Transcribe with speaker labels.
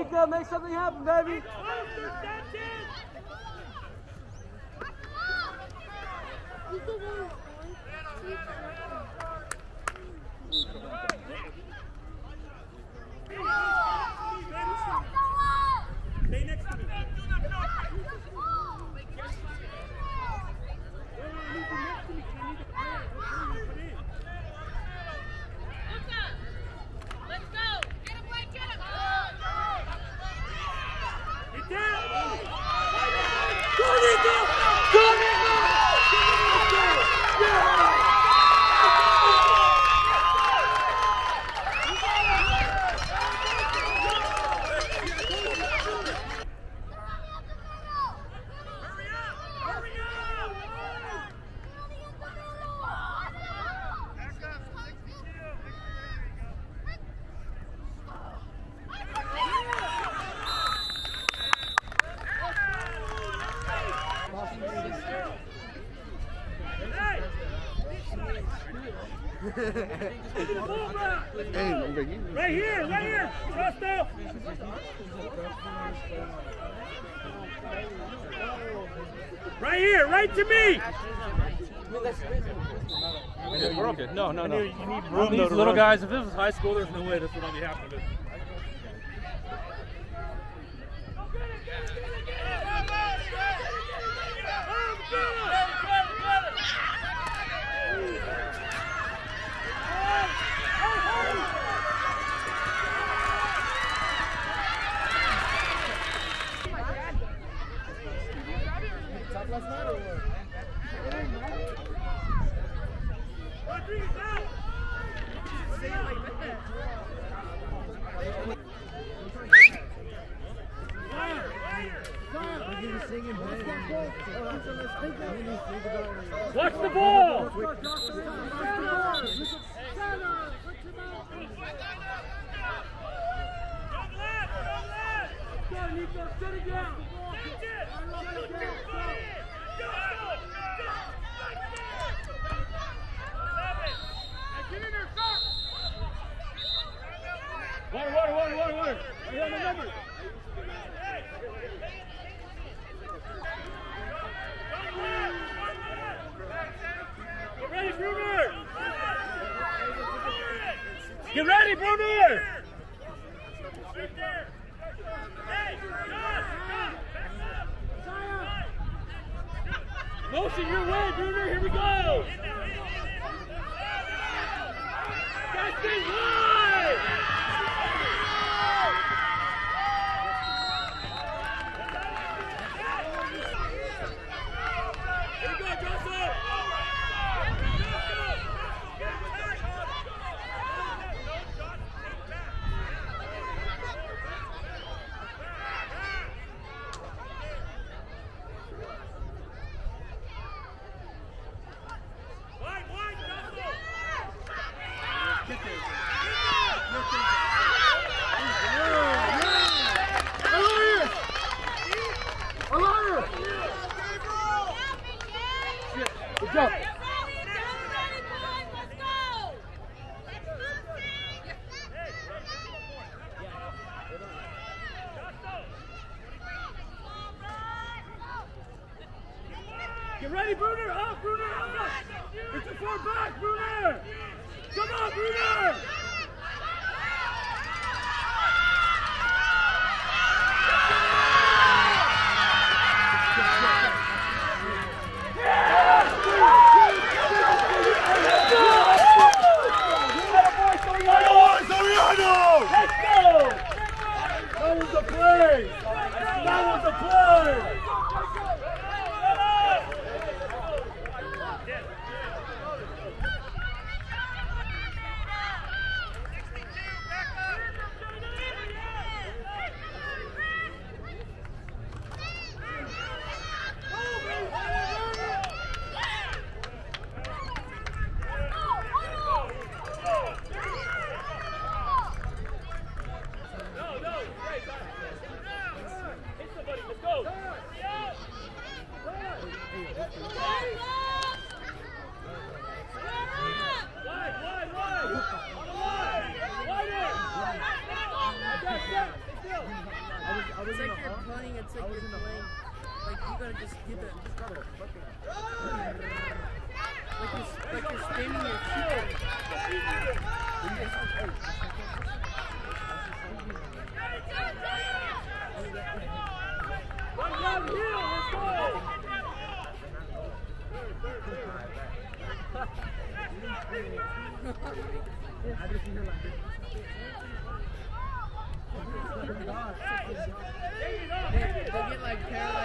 Speaker 1: Nico, make something happen, baby.
Speaker 2: Stay next to me.
Speaker 3: Let's go! Get him, Blake, get him!
Speaker 2: Get down!
Speaker 1: Go, Nico! Go, Nico!
Speaker 2: Hurry up! Hurry up! Back up, 62. Hey! Pull back! Right here, right here! Trusto! Right here, right to me!
Speaker 4: We're okay. No, no, no.
Speaker 2: You need room,
Speaker 4: These little guys, if this was high school, there's no way this would only happen.
Speaker 2: Rodriguez Watch the ball!
Speaker 1: Go, Nico, sit it down.
Speaker 2: That's it! Go, go, go!
Speaker 4: Water, water, water, water, number.
Speaker 2: Get ready, Bruner! Motion your way, Bruner! Here we go! Guys, stay Get ready, Bruner! Up, Bruner! Up! It's a far back, Bruner! Come on, Bruner! I was like you're playing, it's like you're playing. Like you gotta just get it. Like you're, like you're spinning your feet.
Speaker 5: I just hear like this.
Speaker 2: They, they get like paralyzed.